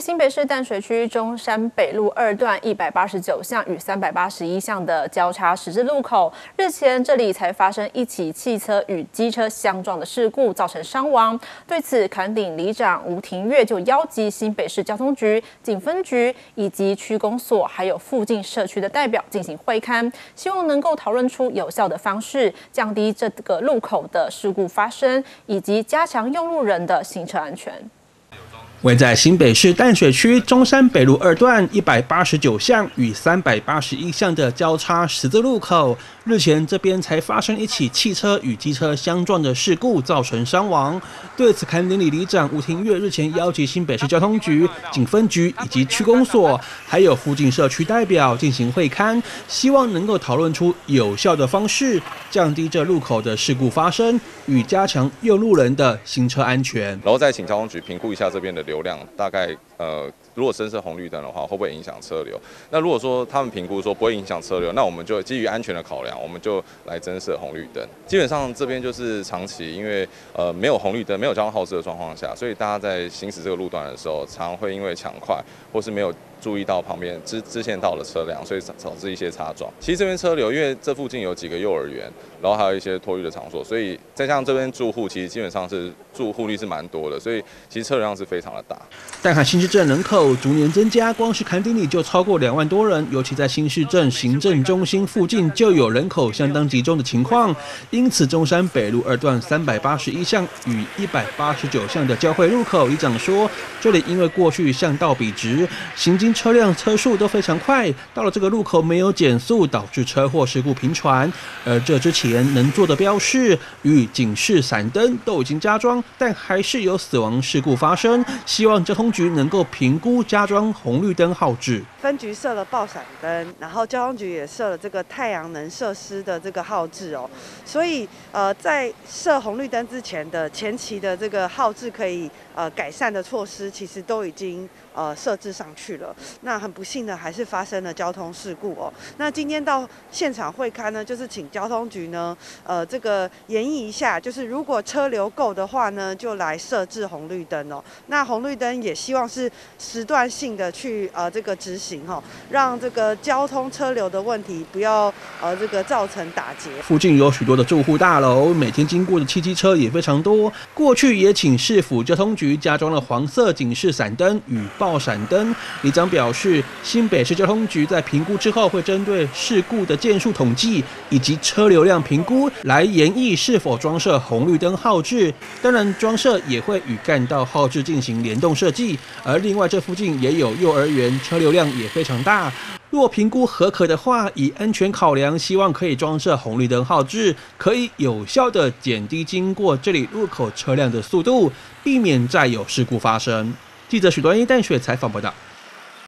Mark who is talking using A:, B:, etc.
A: 新北市淡水区中山北路二段一百八十九巷与三百八十一巷的交叉十字路口，日前这里才发生一起汽车与机车相撞的事故，造成伤亡。对此，坎顶里长吴庭月就邀集新北市交通局、警分局以及区公所，还有附近社区的代表进行会勘，希望能够讨论出有效的方式，降低这个路口的事故发生，以及加强用路人的行车安全。
B: 位在新北市淡水区中山北路二段一百八十九巷与三百八十一巷的交叉十字路口，日前这边才发生一起汽车与机车相撞的事故，造成伤亡。对此，坎顶里里长吴庭月日前邀集新北市交通局、警分局以及区公所，还有附近社区代表进行会勘，希望能够讨论出有效的方式，降低这路口的事故发生，与加强右路人的行车安全。
C: 然后再请交通局评估一下这边的。流量大概呃，如果深设红绿灯的话，会不会影响车流？那如果说他们评估说不会影响车流，那我们就基于安全的考量，我们就来增设红绿灯。基本上这边就是长期因为呃没有红绿灯、没有交通号志的状况下，所以大家在行驶这个路段的时候，常会因为抢快或是没有。注意到旁边支支线道的车辆，所以导致一些擦撞。其实这边车流，因为这附近有几个幼儿园，然后还有一些托育的场所，所以再加上这边住户，其实基本上是住户率是蛮多的，所以其实车流量是非常的大。
B: 但看新市镇人口逐年增加，光是坎丁里就超过两万多人，尤其在新市镇行政中心附近就有人口相当集中的情况。因此，中山北路二段三百八十一巷与一百八十九巷的交汇入口，里长说，这里因为过去巷道笔直，行经车辆车速都非常快，到了这个路口没有减速，导致车祸事故频传。而这之前能做的标示与警示闪灯都已经加装，但还是有死亡事故发生。希望交通局能够评估加装红绿灯号志。
D: 分局设了爆闪灯，然后交通局也设了这个太阳能设施的这个号志哦。所以呃，在设红绿灯之前的前期的这个号志可以呃改善的措施，其实都已经呃设置上去了。那很不幸的，还是发生了交通事故哦。那今天到现场会刊呢，就是请交通局呢，呃，这个研议一下，就是如果车流够的话呢，就来设置红绿灯哦。那红绿灯也希望是时段性的去呃这个执行哈，让这个交通车流的问题不要呃这个造成打劫。
B: 附近有许多的住户大楼，每天经过的汽机车也非常多。过去也请市府交通局加装了黄色警示闪灯与爆闪灯。李长表示，新北市交通局在评估之后，会针对事故的件数统计以及车流量评估来研议是否装设红绿灯号志。当然，装设也会与干道号志进行联动设计。而另外，这附近也有幼儿园，车流量也非常大。若评估合可的话，以安全考量，希望可以装设红绿灯号志，可以有效的减低经过这里路口车辆的速度，避免再有事故发生。记者许端一淡水采访报道。